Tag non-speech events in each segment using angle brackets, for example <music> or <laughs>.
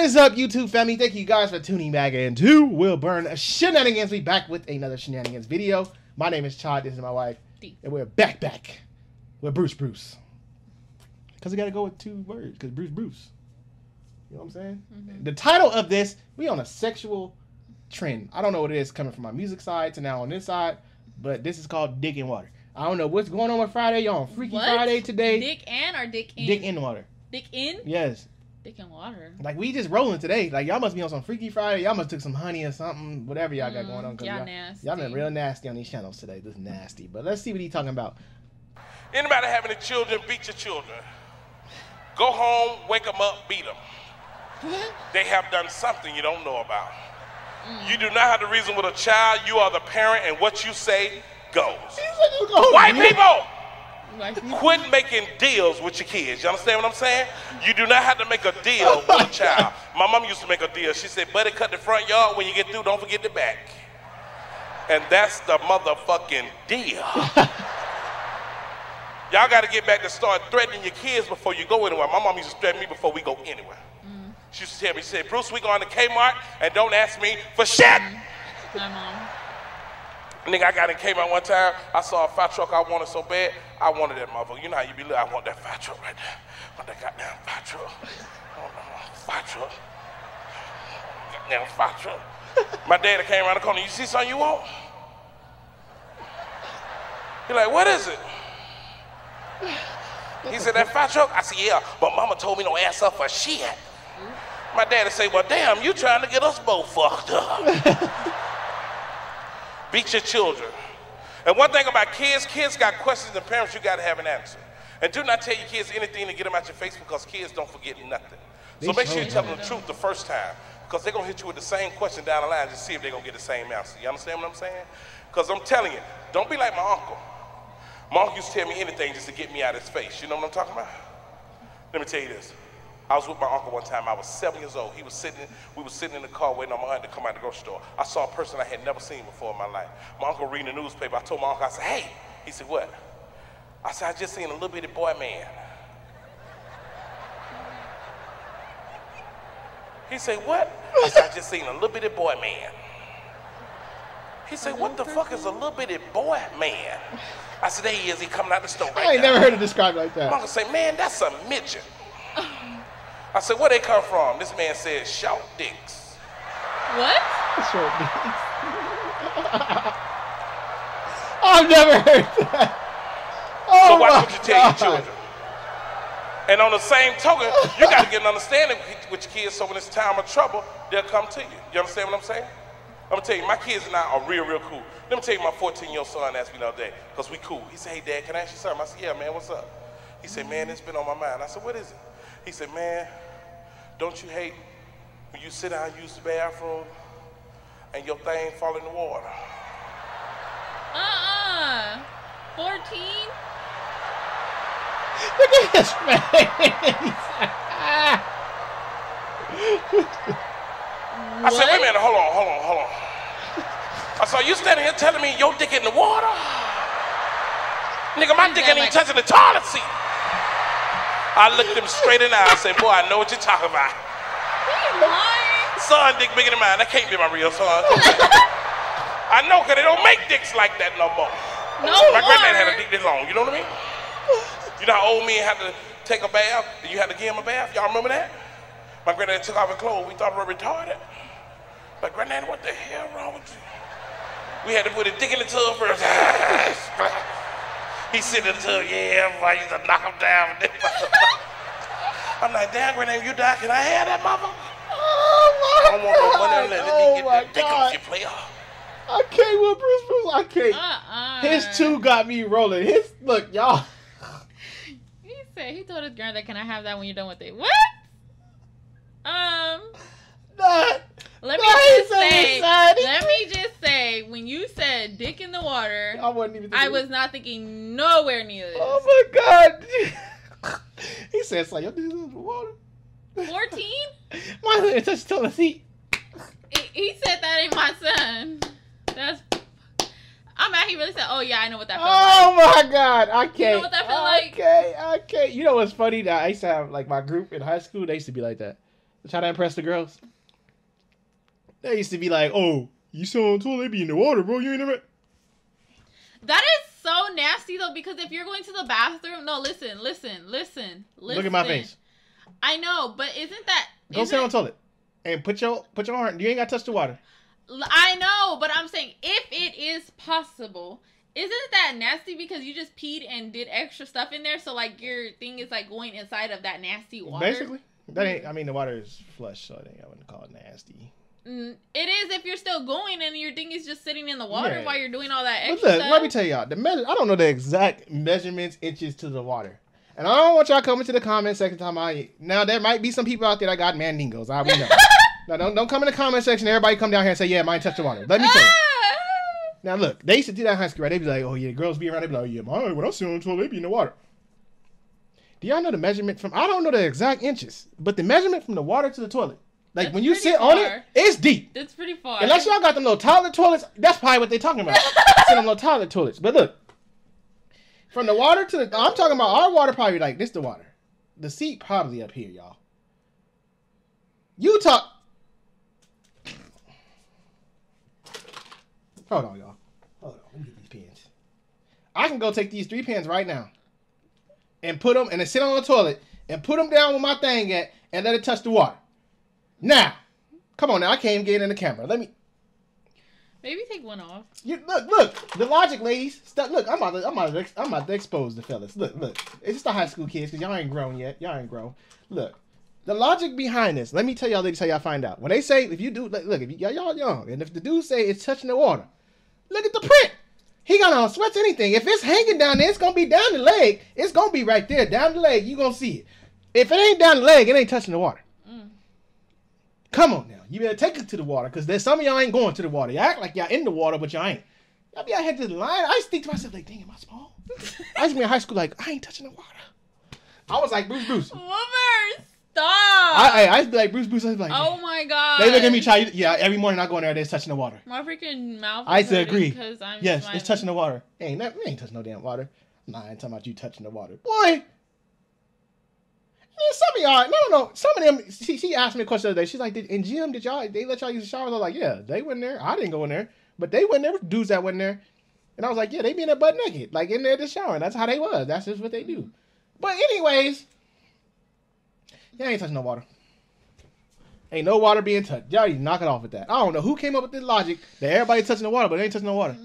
is up, YouTube family? Thank you guys for tuning back in to Wilburn a Shenanigans. We back with another Shenanigans video. My name is Chad. This is my wife. D. And we're back, back with Bruce Bruce. Because we got to go with two words, because Bruce Bruce. You know what I'm saying? Mhm. The title of this, we on a sexual trend. I don't know what it is coming from my music side to now on this side, but this is called Dick in Water. I don't know what's going on with Friday. Y'all on Freaky What? Friday today. Dick and or dick in? Dick in water. Dick in? Yes. Dick in water. Like we just rolling today. Like y'all must be on some Freaky Friday. Y'all must took some honey or something. Whatever y'all got Mm, going on. Y'all y'all, nasty. y'all been real nasty on these channels today. This nasty. But let's see what he talking about. Anybody have any children, beat your children. Go home, wake them up, beat them. <laughs> They have done something you don't know about. You do not have to reason with a child. You are the parent, and what you say goes. White people, Like, quit making deals with your kids. You understand what I'm saying? You do not have to make a deal with a child. My mom used to make a deal. She said, buddy, cut the front yard. When you get through, don't forget the back. And that's the motherfucking deal. <laughs> Y'all got to get back to start threatening your kids before you go anywhere. My mom used to threaten me before we go anywhere. She used to tell me, she said, Bruce, we going to Kmart and don't ask me for shit. my mom. Nigga, I got in Kmart one time. I saw a fire truck I wanted so bad. I wanted that motherfucker. You know how you be like, I want that fire truck right there. I want that goddamn fire truck. Fire truck. Goddamn fire truck. My daddy came around the corner. You see something you want? He like, what is it? He said, that fire truck? I said, yeah, but mama told me don't ask for shit. My daddy say, well, damn, you trying to get us both fucked up. <laughs> Beat your children. And one thing about kids, kids got questions and parents, you got to have an answer. And do not tell your kids anything to get them out your face because kids don't forget nothing. So make sure you tell them the truth the first time because they're going to hit you with the same question down the line to see if they're going to get the same answer. You understand what I'm saying? Because I'm telling you, don't be like my uncle. My uncle used to tell me anything just to get me out of his face. You know what I'm talking about? Let me tell you this. I was with my uncle one time. I was seven years old. He was sitting, we were sitting in the car waiting on my aunt to come out of the grocery store. I saw a person I had never seen before in my life. My uncle reading the newspaper. I told my uncle, I said, hey. He said, what? I said, I just seen a little bitty boy man. He said, what? I said, I just seen a little bitty boy man. He said, what the fuck is a little bitty boy man? I said, there he is. He coming out the store right I ain't now. never heard it described like that. My uncle say, man, that's a midget. I said, where they come from? This man said, short dicks. What? Short dicks. I've never heard that. Oh So watch my what you tell your children. And on the same token, you got to get an understanding with your kids so when it's time of trouble, they'll come to you. You understand what I'm saying? I'm gonna tell you, my kids and I are real, real cool. Let me tell you, my 14 year old son asked me the other day, because we cool. He said, hey, Dad, can I ask you something? I said, yeah, man, what's up? He said, man, it's been on my mind. I said, what is it? He said, man, don't you hate when you sit down and use the bathroom and your thing fall in the water? Uh-uh. 14? <laughs> Look at his face. <laughs> I said, wait a minute, hold on, hold on, hold on. I saw you standing here telling me your dick in the water? <laughs> Nigga, my dick ain't even touching the toilet seat. I looked him straight in the eye and said, boy, I know what you're talking about. Son, dick bigger than mine. That can't be my real son. <laughs> I know, because they don't make dicks like that no more. No My granddad had a dick this long, you know what I mean? You know how old men had to take a bath you had to give him a bath? Y'all remember that? My granddad took off his clothes. We thought we were retarded. But granddad, what the hell wrong with you? We had to put a dick in the tub first. <laughs> he sit in the tub, yeah, boy, I used to knock him down. <laughs> I'm like, damn, granddad, you die, can I have that mother? Oh I don't want no money on that. Let Oh me get my that dick God. off you, player. I can't with Bruce Bruce. I can't. Uh-uh. His two got me rolling. His look, y'all. He said, he told his granddad, can I have that when you're done with it? What? Um, Not. let me No, he just said say, inside. let me say, when you said dick in the water, I wasn't even. I was not thinking nowhere near this. Oh my god. <laughs> he said, "So your dick in the water." 14? <laughs> My hand touched the seat. He, said that ain't my son. That's. I'm mad he really said, oh yeah, I know what that felt like. Oh my god, I can't. You Know what that feel I like? I can't. You know what's funny? That I used to have like my group in high school. They used to be like that. Try to impress the girls. They used to be like, "Oh, you saw on the toilet, they be in the water, bro. You ain't never." That is so nasty though, because if you're going to the bathroom, no, listen, listen, listen, listen. Look at my face. I know, but isn't that? Go isn't- sit on the toilet and put your put your arm. You ain't got to touch the water. I know, but I'm saying if it is possible, isn't that nasty because you just peed and did extra stuff in there, so like your thing is like going inside of that nasty water. Basically, that ain't. I mean, the water is flush, so I think I wouldn't call it nasty. Mm, it is if you're still going and your thing is just sitting in the water Yeah. while you're doing all that But extra look, stuff. let me tell y'all the measure. I don't know the exact measurements inches to the water, and I don't want y'all coming to the comment section talking about. Now there might be some people out there that got mandingos. I we know. <laughs> now don't don't come in the comment section. Everybody come down here and say, "Yeah, mine touched the water." Let me tell you. <laughs> Now look, they used to do that in high school, right? They'd be like, "Oh yeah, girls be around." They'd be like, "Oh yeah, mine when I sit on the toilet, they be in the water." Do y'all know the measurement from? I don't know the exact inches, but the measurement from the water to the toilet, like That's when you sit on it, it's deep. That's pretty far. Unless y'all got them little toilet toilets, that's probably what they're talking about. <laughs> Send them little toilet toilets. But look, from the water to the, I'm talking about our water probably like this. The water, the seat probably up here, y'all. You talk. Hold on, y'all. Hold on. Let me get these pens. I can go take these three pens right now, and put them and then sit on the toilet and put them down with my thing at and let it touch the water. Now, come on now. I can't even get in the camera. Let me. Maybe take one off. You look, look, the logic, ladies. Stop, look, I'm about to, I'm about to, I'm about to expose the fellas. Look, look, it's just the high school kids because y'all ain't grown yet. Y'all ain't grown. Look, the logic behind this. Let me tell y'all, ladies, how y'all find out. When they say if you do, look, look if y'all y'all young, and if the dude say it's touching the water, look at the print. He got on sweats anything. If it's hanging down there, it's gonna be down the leg. It's gonna be right there, down the leg. You gonna see it. If it ain't down the leg, it ain't touching the water. Come on now. You better take it to the water because there's some of y'all ain't going to the water. Y'all act like y'all in the water, but y'all ain't. Y'all be out here just lying. I used to think to myself, like, dang, am I small? <laughs> I used to be in high school, like, I ain't touching the water. I was like, Bruce, Bruce. Woomer, stop! I, I, I used to be like, Bruce, Bruce. I was like, oh my god. they look at me, try, yeah, every morning I go in there, they're touching the water. My freaking mouth. I used to agree. Because I'm Yes, smiling. it's touching the water. Ain't that, we ain't touching no damn water. Nah, I ain't talking about you touching the water. Boy, yeah, some of y'all, no, no, no. Some of them, she, she asked me a question the other day. She's like, did, in gym, did y'all, they let y'all use the showers? I was like, yeah, they went there. I didn't go in there, but they went there. Dudes that went there. And I was like, yeah, they be in there butt naked, like in there just showering. That's how they was. That's just what they do. But anyways, y'all ain't touching no water. Ain't no water being touched. Y'all to knock it off with that. I don't know who came up with this logic that everybody touching the water, but they ain't touching the water.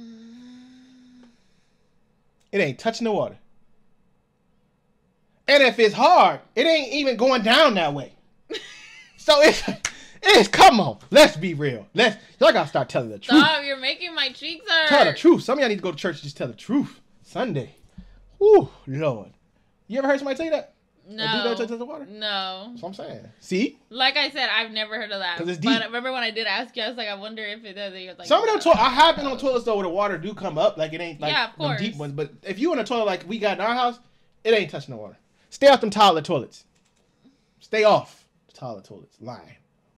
It ain't touching the water. And if it's hard, it ain't even going down that way. <laughs> so it's it's come on. Let's be real. Let's y'all gotta start telling the truth. Stop! You're making my cheeks hurt. Tell the truth. Some of y'all need to go to church and just tell the truth. Sunday. Whew, Lord. You ever heard somebody tell you that? A dude No. touches the water? No. That's what I'm saying. See? Like I said, I've never heard of that. 'Cause it's But deep. I remember when I did ask you, I was like, I wonder if it does. You're like, Some of them toilets, I have been on toilets though where the water do come up, like it ain't like Yeah, deep ones. But if you in a toilet like we got in our house, it ain't touching the water. Stay off them toilet toilets. Stay off the toilet toilets. Lying.